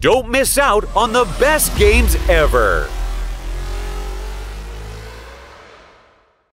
Don't miss out on the best games ever.